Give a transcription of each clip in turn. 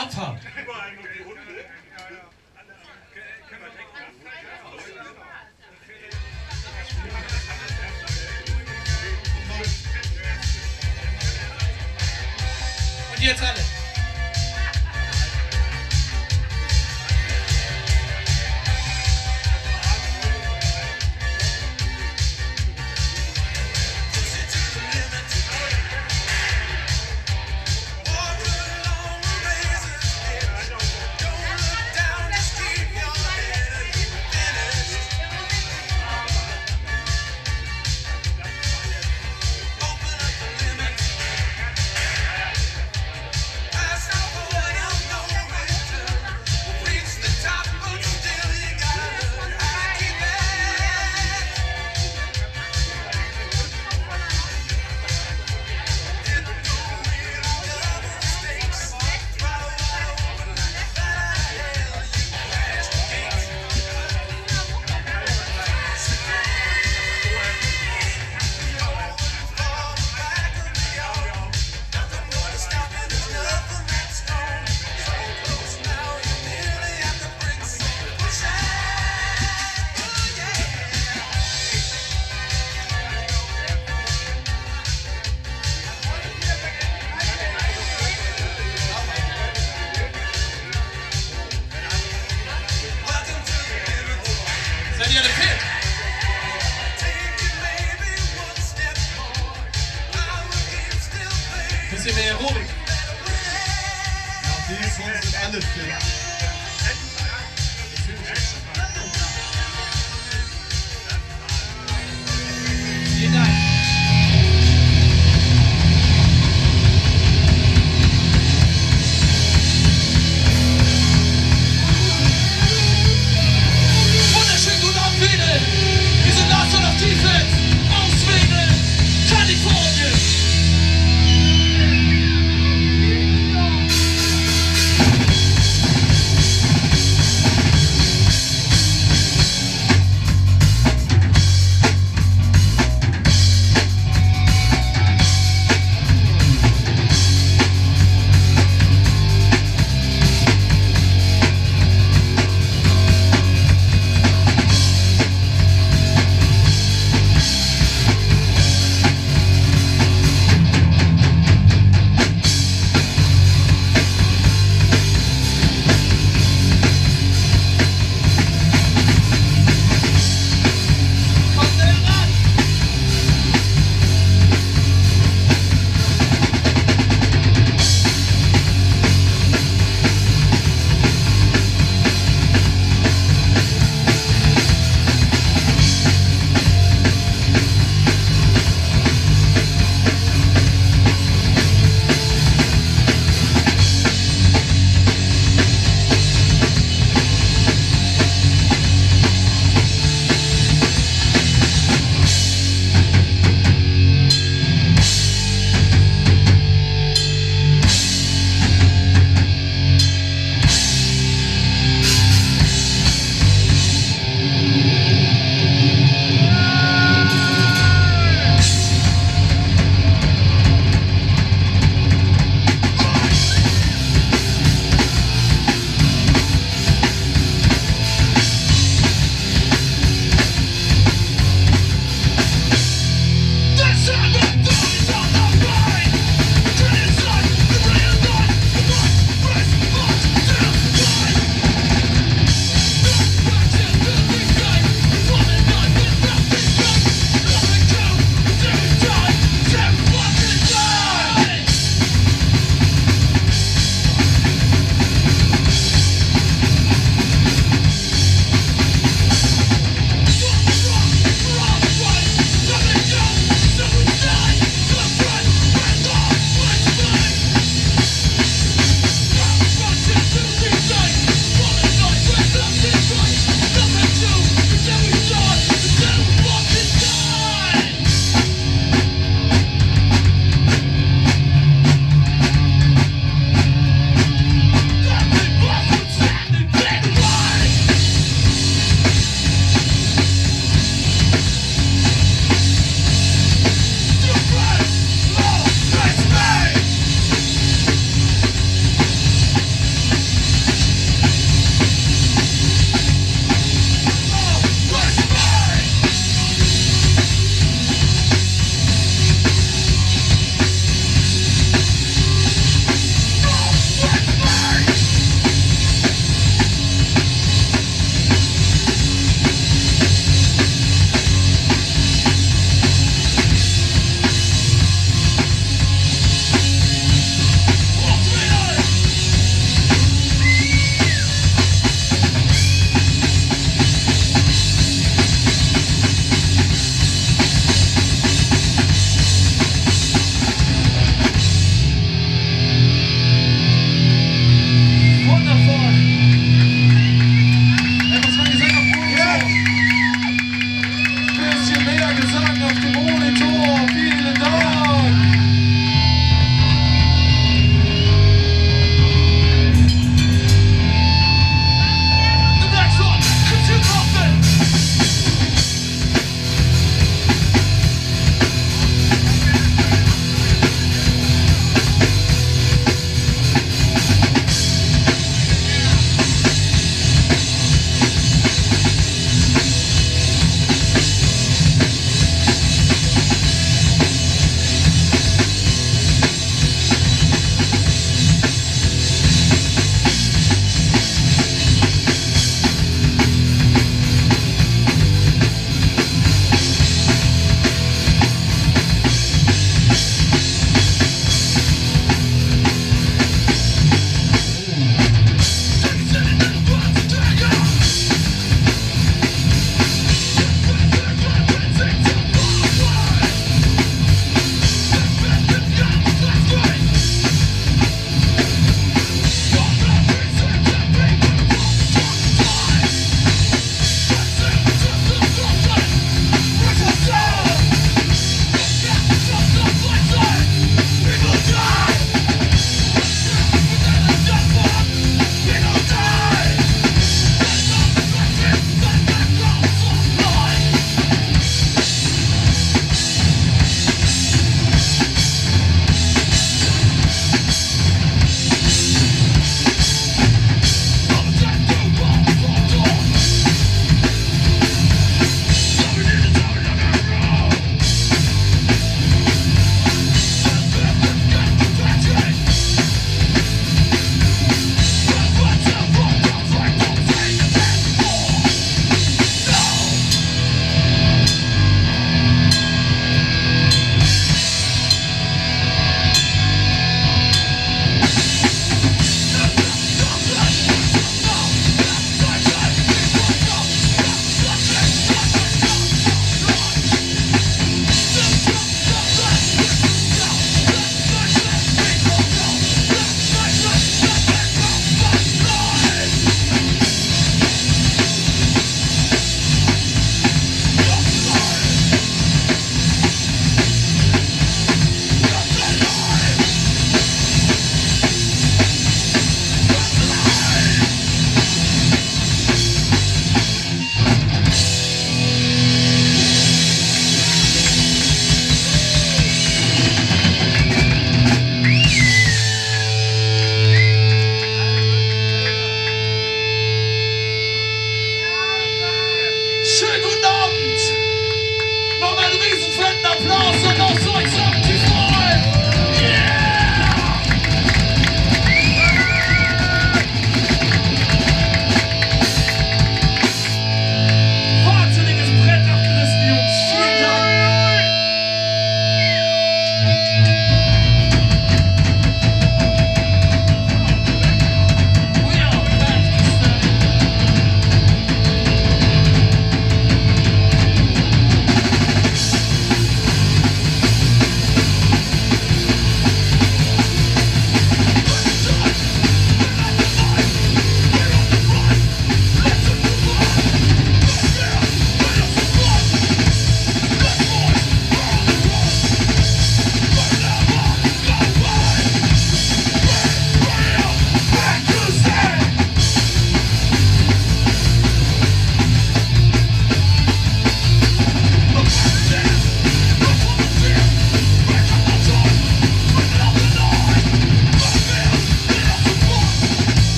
Abfahrt. Und jetzt alle. Bisschen mehr Aerobik. Nach dem Song sind alle fit.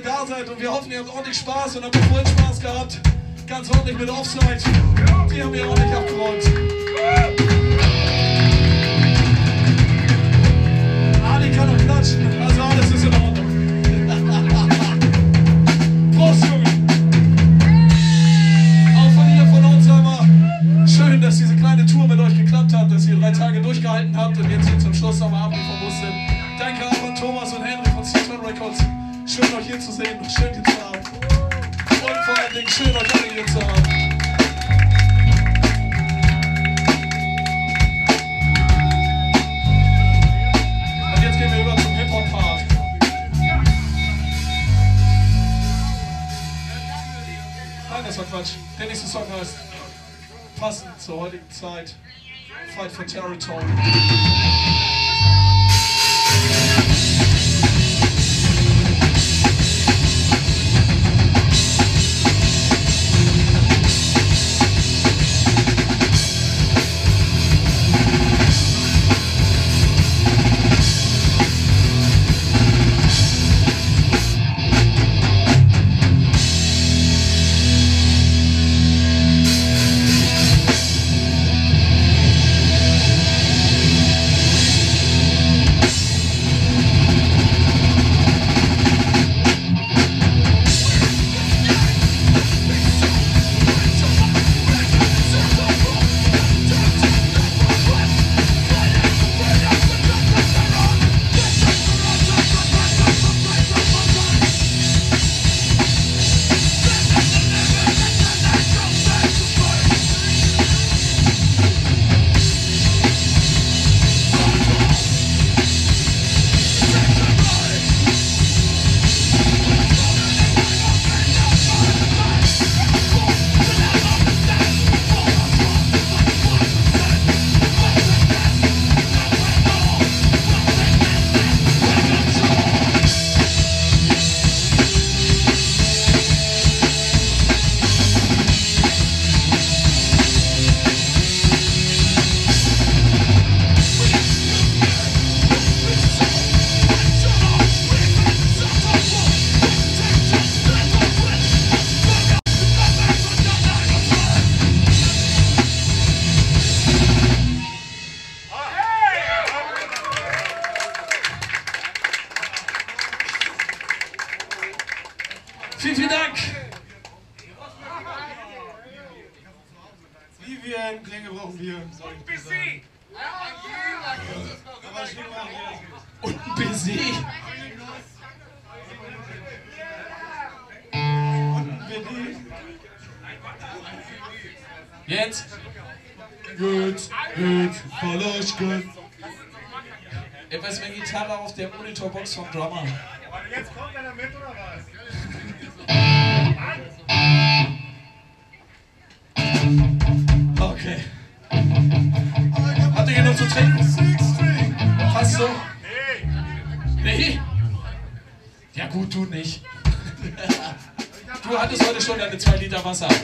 ihr da seid und wir hoffen, ihr habt ordentlich Spaß und habt voll Spaß gehabt. Ganz ordentlich mit Offside. Die haben wir ordentlich abgeräumt. Anton auf der Monitorbox vom Drummer. Und jetzt kommt einer mit oder was? Okay. Habt ihr genug zu trinken? Fast so? Nee. Nee? Ja gut, du nicht. Du hattest heute schon deine 2 Liter Wasser. Und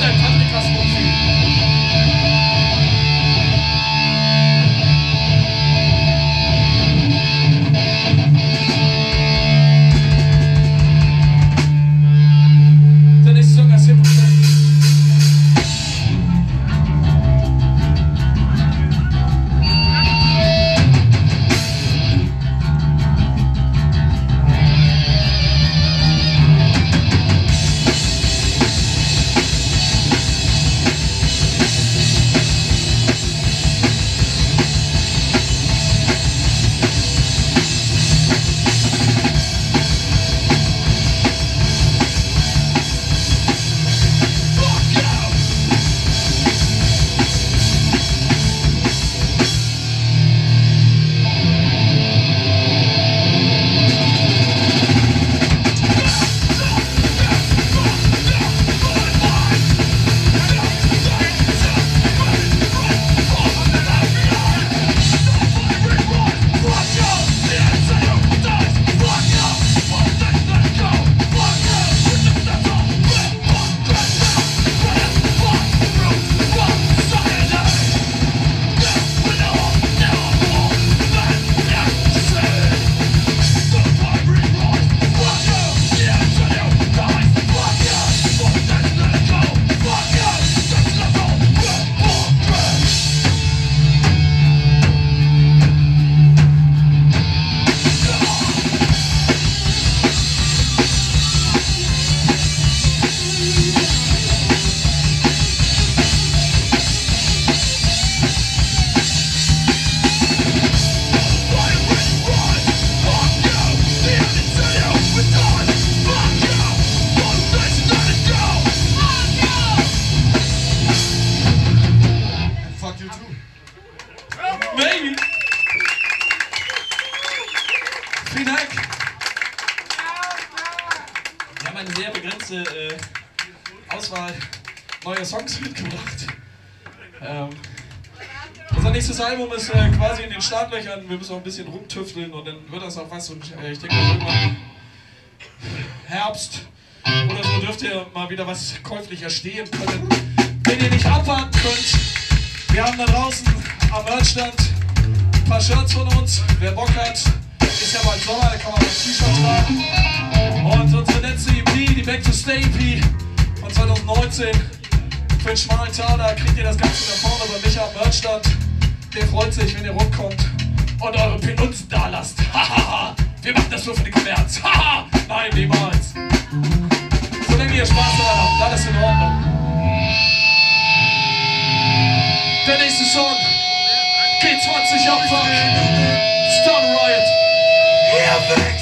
dein Paprikasmuffel. Wir müssen noch ein bisschen rumtüfteln und dann wird das auch was. Und äh, ich denke, irgendwann Herbst oder so dürft ihr mal wieder was käuflich erstehen können. Wenn ihr nicht abwarten könnt, wir haben da draußen am Merchstand ein paar Shirts von uns. Wer Bock hat, ist ja bald Sommer, da kann man ein T-Shirt tragen. Und unsere letzte EP, die Back to Stay EP von 2019, für einen schmalen Taler kriegt ihr das Ganze da vorne bei mich am Merchstand. Der freut sich, wenn ihr rumkommt und eure Penunzen da lasst. Hahaha, wir machen das nur für den Kommerz. Haha, nein, niemals. Solange ihr Spaß daran habt, alles in Ordnung. Der nächste Song, G20 Abfahrt, Stun Riot. Ihr Wichser! Tanz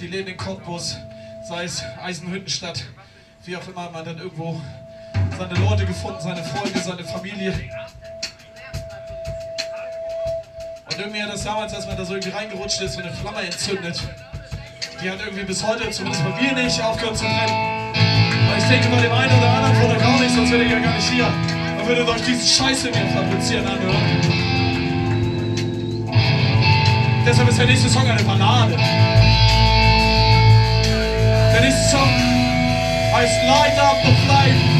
die Läden in Cottbus, sei es Eisenhüttenstadt, wie auch immer man dann irgendwo seine Leute gefunden, seine Freunde, seine Familie. Und irgendwie hat das damals, als man da so irgendwie reingerutscht ist, so eine Flamme entzündet. Die hat irgendwie bis heute, zumindest bei mir nicht, aufgehört zu brennen. Aber ich denke bei dem einen oder anderen euch auch nicht, sonst wäre ich ja gar nicht hier. Dann würdet ihr euch diesen Scheiße mir fabrizieren anhören. Deshalb ist der nächste Song eine Ballade. Nächste Song heißt Light Up the Flame.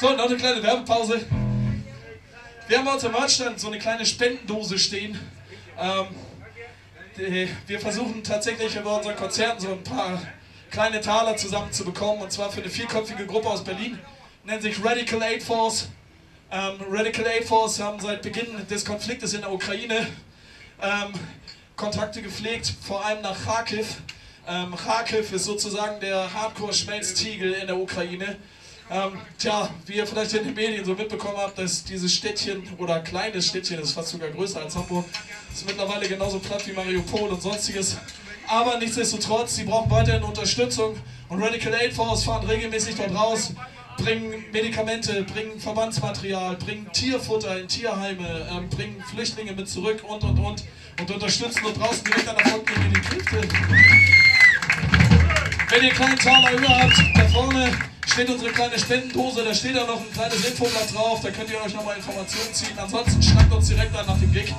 So, noch eine kleine Werbepause. Wir haben bei uns am Marktstand so eine kleine Spendendose stehen. Ähm, die, wir versuchen tatsächlich bei unseren Konzerten so ein paar kleine Taler zusammenzubekommen und zwar für eine vierköpfige Gruppe aus Berlin. Nennt sich Radical Aid Force. Ähm, Radical Aid Force haben seit Beginn des Konfliktes in der Ukraine ähm, Kontakte gepflegt, vor allem nach Kharkiv. Ähm, Kharkiv ist sozusagen der Hardcore-Schmelztiegel in der Ukraine. Ähm, tja, wie ihr vielleicht in den Medien so mitbekommen habt, dass dieses Städtchen oder kleines Städtchen, das ist fast sogar größer als Hamburg, ist mittlerweile genauso platt wie Mariupol und sonstiges. Aber nichtsdestotrotz, sie brauchen weiterhin Unterstützung und Radical Aid Force fahren regelmäßig dort raus, bringen Medikamente, bringen Verbandsmaterial, bringen Tierfutter in Tierheime, ähm, bringen Flüchtlinge mit zurück und und und und unterstützen dort draußen direkt an der Frontlinie die Kräfte. Wenn ihr keinen Taler über habt, da vorne steht unsere kleine Spendendose, da steht da noch ein kleines Infoblatt drauf, da könnt ihr euch nochmal Informationen ziehen. Ansonsten schreibt uns direkt an nach dem Gig.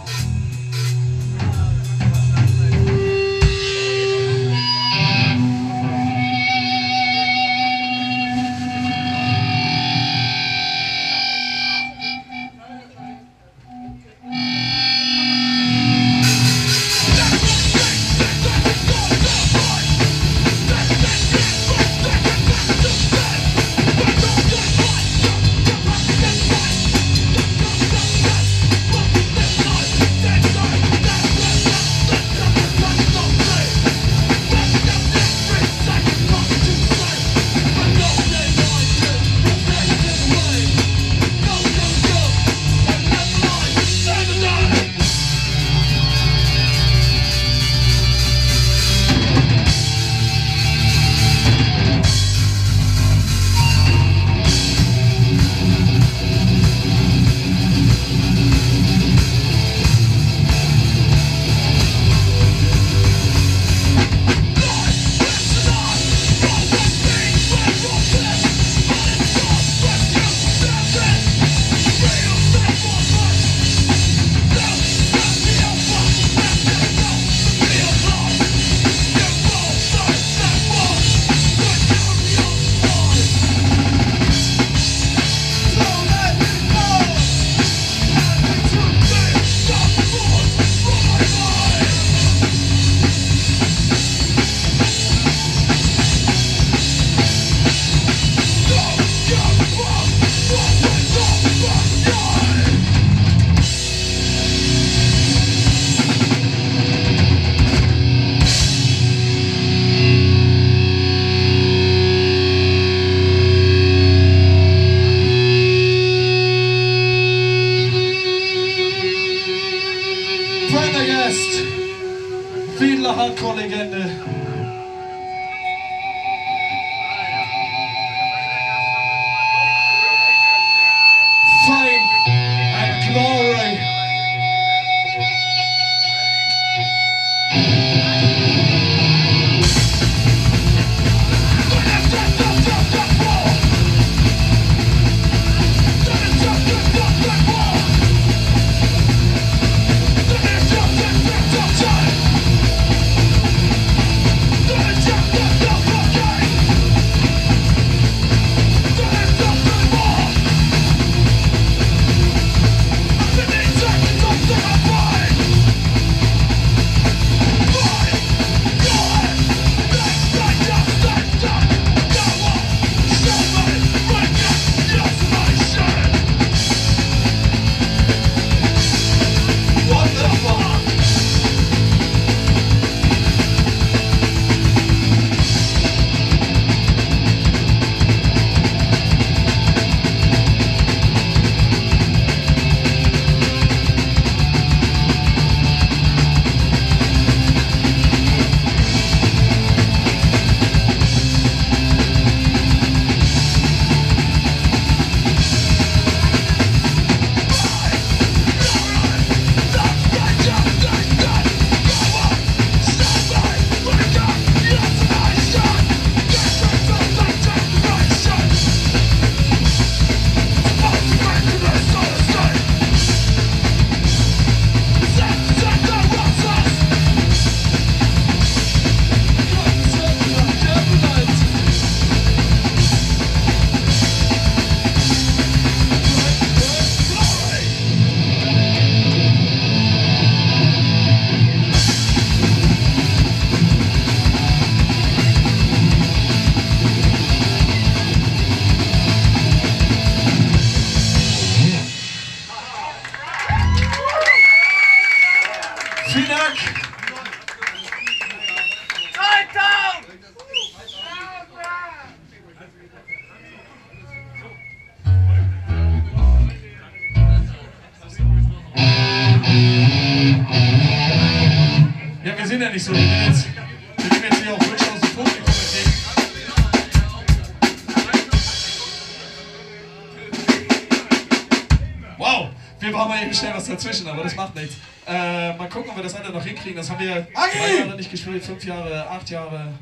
Dazwischen, aber das macht nichts. Äh, mal gucken, ob wir das alle noch hinkriegen. Das haben wir drei Jahre nicht gespielt, fünf Jahre, acht Jahre.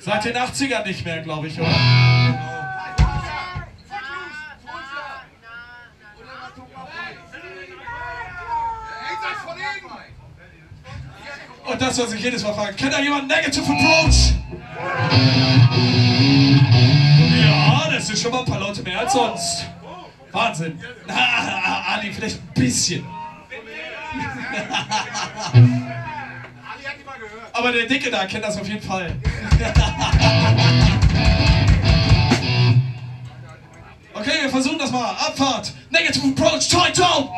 Seit den 80ern nicht mehr, glaube ich, oder? Und das, was ich jedes Mal frage, kennt da jemand Negative Approach? Ja, das ist schon mal ein paar Leute mehr als sonst. Wahnsinn. Na, Ali, vielleicht ein bisschen. Aber der Dicke da kennt das auf jeden Fall. Okay, wir versuchen das mal. Abfahrt. Negative Approach, tight down.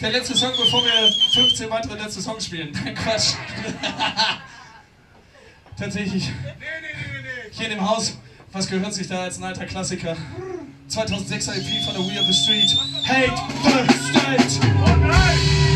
Der letzte Song, bevor wir 15 weitere letzte Songs spielen. Nein, Quatsch. Tatsächlich, hier in dem Haus, was gehört sich da als ein alter Klassiker? 2006er EP von der We Are the Street. Hate the State! Oh nein!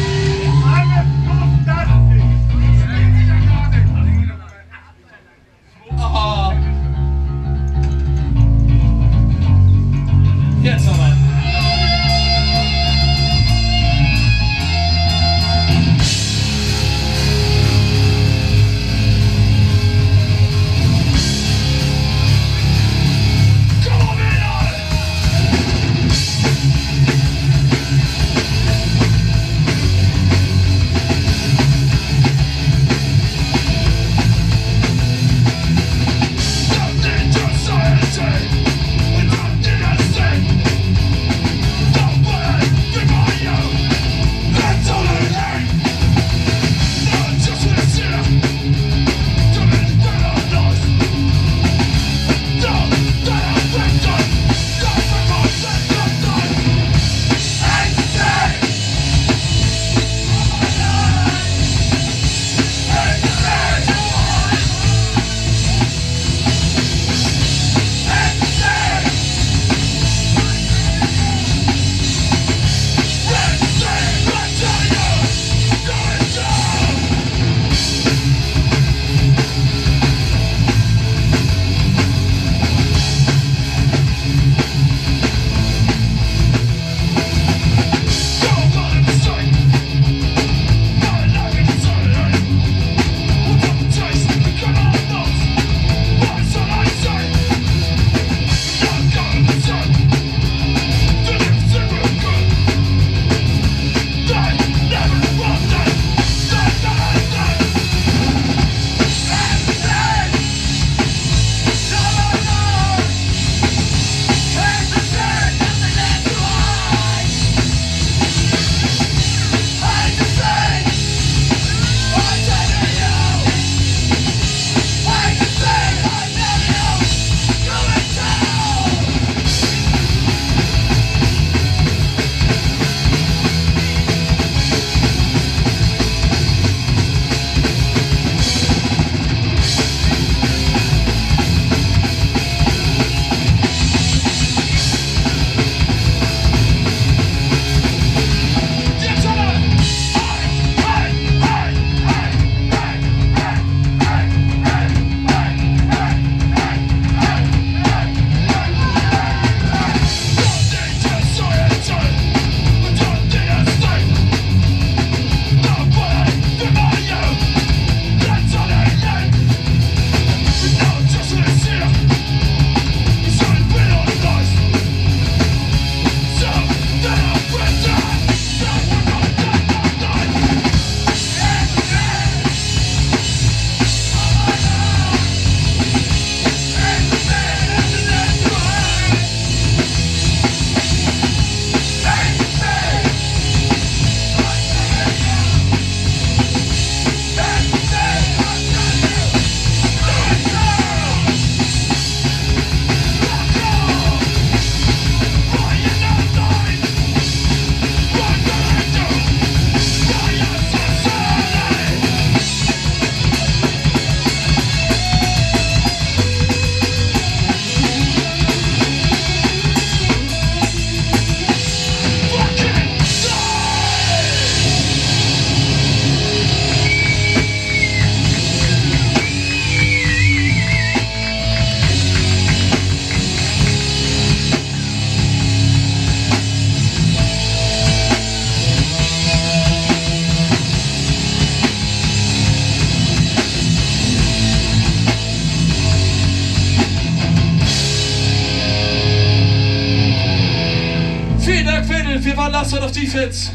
It's.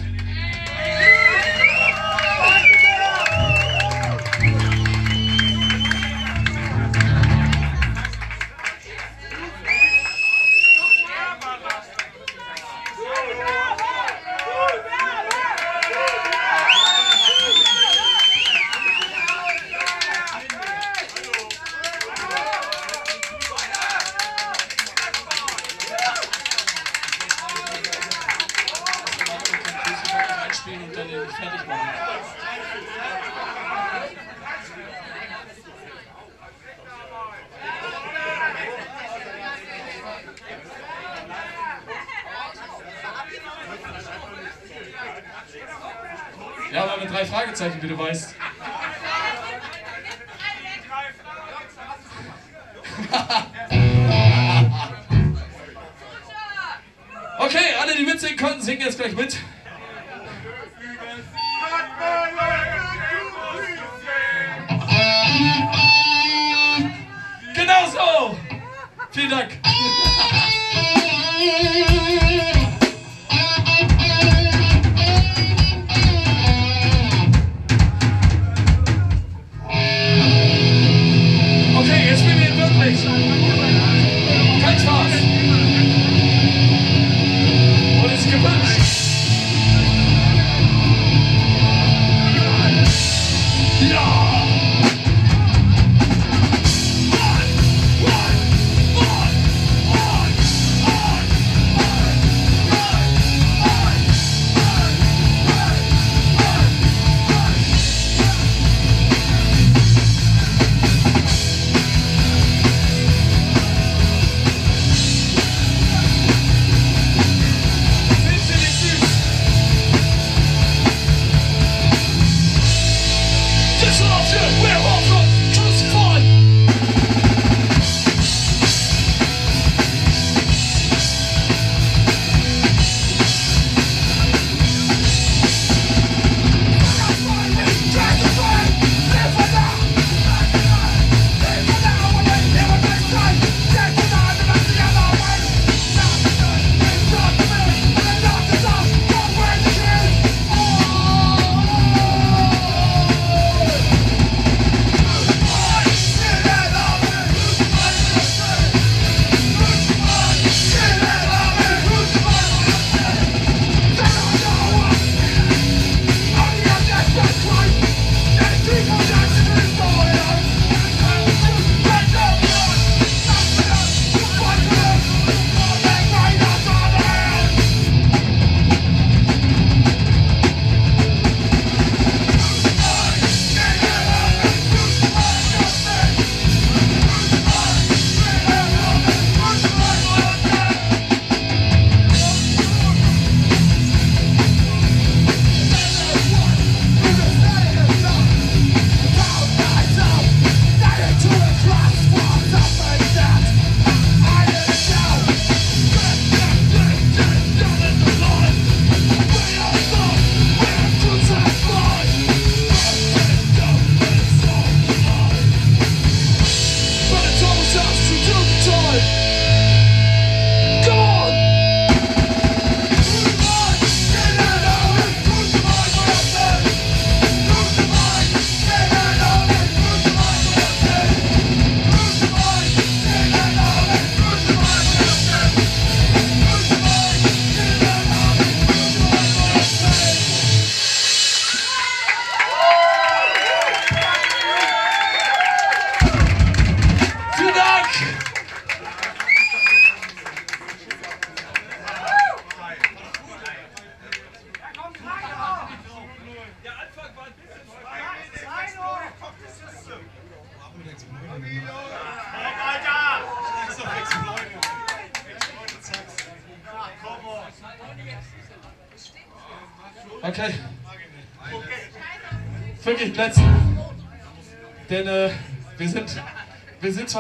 Ja, aber mit drei Fragezeichen, wie du weißt. Okay, alle, die mitsingen konnten, singen jetzt gleich mit.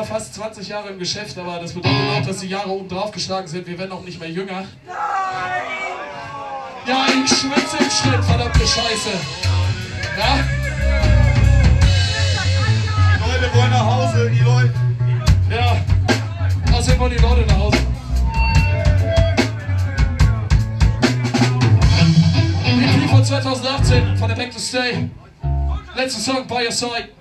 Zwar fast 20 Jahre im Geschäft, aber das bedeutet auch, dass die Jahre oben drauf geschlagen sind. Wir werden auch nicht mehr jünger. Ja, ich schwitze im Schnitt, verdammte Scheiße. Ja? Die Leute wollen nach Hause, die Leute. Ja. Außerdem wollen die Leute nach Hause. EP von 2018 von der Back to Stay. Letzter Song, By Your Side.